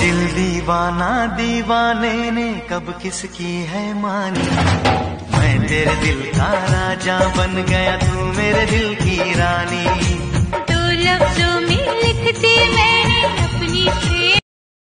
दिल दीवाना दीवाने ने कब किसकी है मानी? मैं तेरे दिल का राजा बन गया, तू मेरे दिल की रानी।